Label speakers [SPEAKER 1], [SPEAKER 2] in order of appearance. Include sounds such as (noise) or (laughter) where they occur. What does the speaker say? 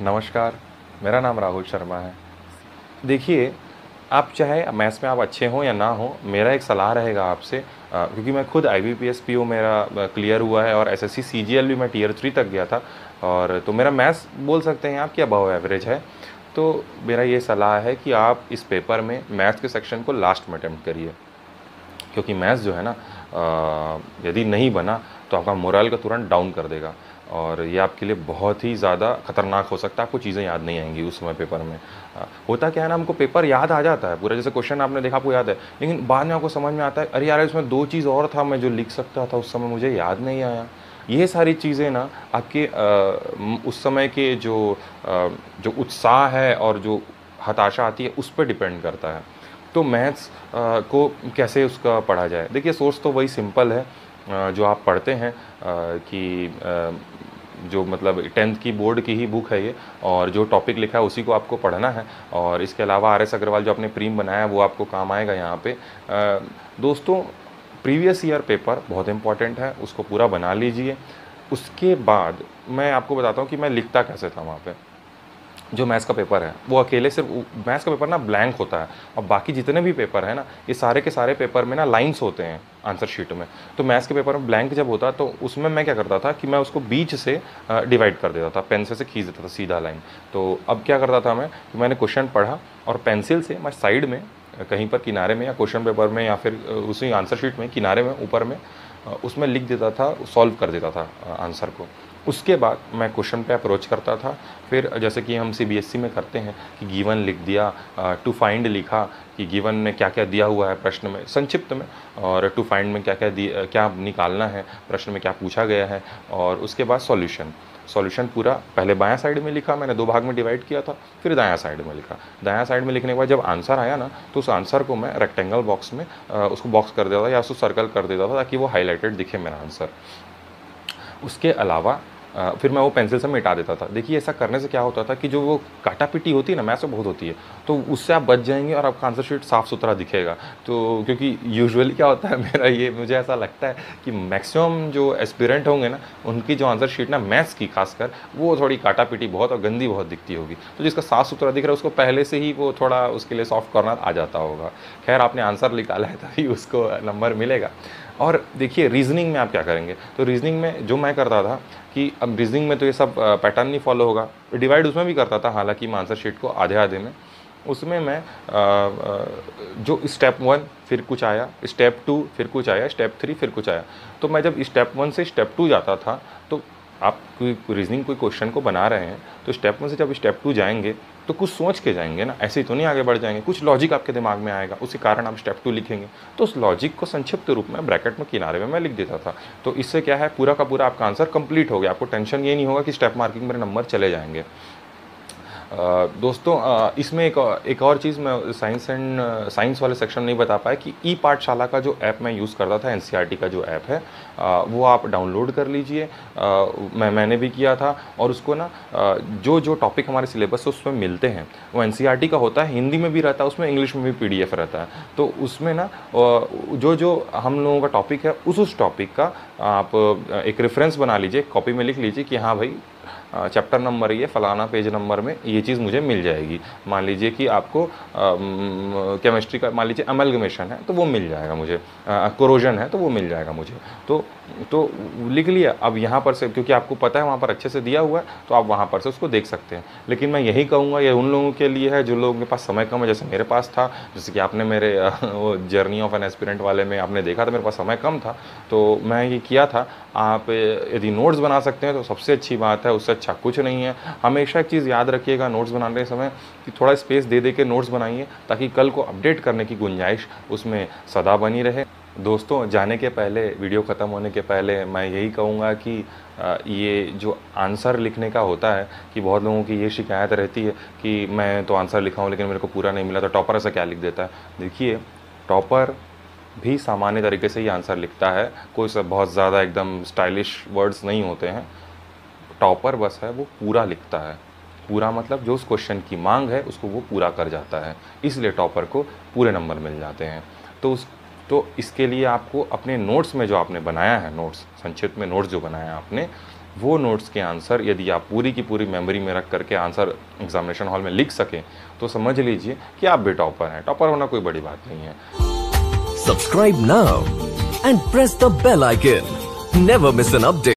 [SPEAKER 1] नमस्कार, मेरा नाम राहुल शर्मा है। देखिए, आप चाहे मैथ्स में आप अच्छे हों या ना हो, मेरा एक सलाह रहेगा आपसे क्योंकि मैं खुद I B P S P O मेरा क्लियर हुआ है और S S C C G L भी मैं टीयर थ्री तक गया था। और तो मेरा मैथ्स बोल सकते हैं आप कि अबव एवरेज है। तो मेरा ये सलाह है कि आप इस पेपर में मैथ्स के सेक्शन को लास्ट में अटैम्प्ट करिए। क्योंकि मैथ्स जो है ना यदि नहीं बना तो आपका मोरल को तुरंत डाउन कर देगा। और ये आपके लिए बहुत ही ज़्यादा खतरनाक हो सकता है। आपको चीज़ें याद नहीं आएँगी उस समय पेपर में। अ, होता क्या है ना हमको पेपर याद आ जाता है पूरा। जैसे क्वेश्चन आपने देखा आपको याद है। लेकिन बाद में आपको समझ में आता है अरे यार इसमें दो चीज़ और था मैं जो लिख सकता था उस समय मुझे याद नहीं आया। ये सारी चीज़ें ना आपके म- उस समय के जो अ, जो उत्साह है और जो हताशा आती है उस पर डिपेंड करता है। तो मैथ्स को कैसे उसका पढ़ा जाए? देखिए सोर्स तो वही सिंपल है। जो आप पढ़ते हैं कि जो मतलब टेंथ की बोर्ड की ही बुक है ये, और जो टॉपिक लिखा है उसी को आपको पढ़ना है। और इसके अलावा आर एस अग्रवाल जो आपने प्रीम बनाया है, वो आपको काम आएगा यहाँ पे। दोस्तों, प्रीवियस ईयर पेपर बहुत इंपॉर्टेंट है, उसको पूरा बना लीजिए। उसके बाद मैं आपको बताता हूँ कि मैं लिखता कैसे था वहाँ पे। जो मैथ्स का पेपर है, वो अकेले सिर्फ़ मैथ्स का पेपर ना ब्लैंक होता है। और बाकी जितने भी पेपर है ना, ये सारे के सारे पेपर में ना लाइंस होते हैं आंसर शीट में। तो मैथ्स के पेपर में ब्लैंक जब होता तो उसमें मैं क्या करता था कि मैं उसको बीच से डिवाइड कर देता था पेंसिल से खींच देता था सीधा लाइन। तो अब क्या करता था मैं कि मैंने क्वेश्चन पढ़ा और पेंसिल से मैं साइड में, कहीं पर किनारे में या क्वेश्चन पेपर में या फिर उसी आंसर शीट में, किनारे में, ऊपर में उसमें लिख देता था, सॉल्व कर देता था आंसर को। उसके बाद मैं क्वेश्चन पे अप्रोच करता था। फिर जैसे कि हम सीबीएसई में करते हैं कि गिवन लिख दिया टू फाइंड लिखा कि गिवन में क्या क्या दिया हुआ है प्रश्न में, संक्षिप्त में। और टू फाइंड में क्या क्या दिया क्या निकालना है, प्रश्न में क्या पूछा गया है और उसके बाद सॉल्यूशन सॉल्यूशन पूरा पहले बायां साइड में लिखा, मैंने दो भाग में डिवाइड किया था, फिर दायां साइड में लिखा। दायां साइड में लिखने के बाद जब आंसर आया ना तो उस आंसर को मैं रेक्टेंगल बॉक्स में उसको बॉक्स कर देता था या उसको सर्कल कर देता था ताकि वो हाईलाइटेड दिखे मेरा आंसर उसके अलावा फिर मैं वो पेंसिल से मिटा देता था। देखिए, ऐसा करने से क्या होता था कि जो वो काटा पिटी होती है ना मैथ्स में बहुत होती है तो उससे आप बच जाएँगे और आपका आंसर शीट साफ़ सुथरा दिखेगा। तो क्योंकि यूजुअली क्या होता है, (laughs) मेरा ये, मुझे ऐसा लगता है कि मैक्सिमम जो एस्पिरेंट होंगे ना, उनकी जो आंसर शीट ना मैथ्स की खासकर, वो थोड़ी काटा पिटी बहुत और गंदी बहुत दिखती होगी। तो जिसका साफ़ सुथरा दिख रहा है, उसको पहले से ही वो थोड़ा उसके लिए सॉफ्ट कॉर्नर आ जाता होगा। खैर, आपने आंसर निकाला है, तभी उसको नंबर मिलेगा। और देखिए रीजनिंग में आप क्या करेंगे? तो रीजनिंग में जो मैं करता था कि अब रीजनिंग में तो ये सब पैटर्न नहीं फॉलो होगा। डिवाइड उसमें भी करता था हालाँकि मैं आंसर शीट को आधे आधे में। उसमें मैं अ, जो स्टेप वन फिर कुछ आया स्टेप टू फिर कुछ आया स्टेप थ्री फिर कुछ आया। तो मैं जब स्टेप वन से स्टेप टू जाता था तो आप कोई रीजनिंग कोई क्वेश्चन को बना रहे हैं तो स्टेप वन से जब स्टेप टू जाएँगे तो कुछ सोच के जाएँगे ना, ऐसे ही तो नहीं आगे बढ़ जाएँगे। कुछ लॉजिक आपके दिमाग में आएगा, उसी कारण आप स्टेप टू लिखेंगे। तो उस लॉजिक को संक्षिप्त रूप में ब्रैकेट में, किनारे में मैं लिख देता था। तो इससे क्या है, पूरा का पूरा आपका आंसर कंप्लीट हो गया। आपको टेंशन ये नहीं होगा कि स्टेप मार्किंग मेरे नंबर चले जाएँगे। दोस्तों इसमें एक एक और चीज़ मैं साइंस एंड साइंस वाले सेक्शन नहीं बता पाया कि ई पाठशाला का जो ऐप मैं यूज़ करता था, एन का जो ऐप है वो आप डाउनलोड कर लीजिए। मैं, मैंने भी किया था और उसको ना जो जो टॉपिक हमारे सिलेबस उसमें मिलते हैं। वो एन का होता है, हिंदी में भी रहता है, उसमें इंग्लिश में भी पीडीएफ रहता है। तो उसमें ना जो जो हम लोगों का टॉपिक है, उस उस टॉपिक का आप एक रेफरेंस बना लीजिए, कॉपी में लिख लीजिए कि हाँ भाई चैप्टर नंबर ये, फलाना पेज नंबर में ये चीज़ मुझे मिल जाएगी। मान लीजिए कि आपको केमिस्ट्री का, मान लीजिए अमलगमेशन है तो वो मिल जाएगा मुझे। कोरोजन है तो वो मिल जाएगा मुझे। तो तो लिख लिया, अब यहाँ पर से, क्योंकि आपको पता है वहाँ पर अच्छे से दिया हुआ है तो आप वहाँ पर से उसको देख सकते हैं। लेकिन मैं यही कहूँगा, ये उन लोगों के लिए है, जो लोगों के पास समय कम है, जैसे मेरे पास था, जैसे कि आपने मेरे वो जर्नी ऑफ़ एन एस्पिरेंट वाले में आपने देखा था, मेरे पास समय कम था तो मैं ये किया था, आप यदि नोट्स बना सकते हैं तो सबसे अच्छी बात है उससे अच्छा कुछ नहीं है। हमेशा एक चीज़ याद रखिएगा नोट्स बनाने समय कि थोड़ा स्पेस दे दे के नोट्स बनाइए, ताकि कल को अपडेट करने की गुंजाइश उसमें सदा बनी रहे। दोस्तों, जाने के पहले वीडियो ख़त्म होने के पहले मैं यही कहूँगा कि ये जो आंसर लिखने का होता है कि बहुत लोगों की ये शिकायत रहती है कि मैं तो आंसर लिखा हूँ, लेकिन मेरे को पूरा नहीं मिला तो टॉपर ऐसा क्या लिख देता है? देखिए टॉपर भी सामान्य तरीके से ही आंसर लिखता है। कोई सब बहुत ज़्यादा एकदम स्टाइलिश वर्ड्स नहीं होते हैं। टॉपर बस है, वो पूरा लिखता है। पूरा मतलब जो उस क्वेश्चन की मांग है, उसको वो पूरा कर जाता है। इसलिए टॉपर को पूरे नंबर मिल जाते हैं। तो उस तो इसके लिए आपको अपने नोट्स में जो आपने बनाया है, नोट्स, संक्षिप्त में नोट्स जो बनाया है आपने, वो नोट्स के आंसर यदि आप पूरी की पूरी मेमोरी में रख करके आंसर एग्जामिनेशन हॉल में लिख सकें तो समझ लीजिए कि आप भी टॉपर हैं। टॉपर होना कोई बड़ी बात नहीं है।
[SPEAKER 2] Subscribe now and press the bell icon. Never miss an update.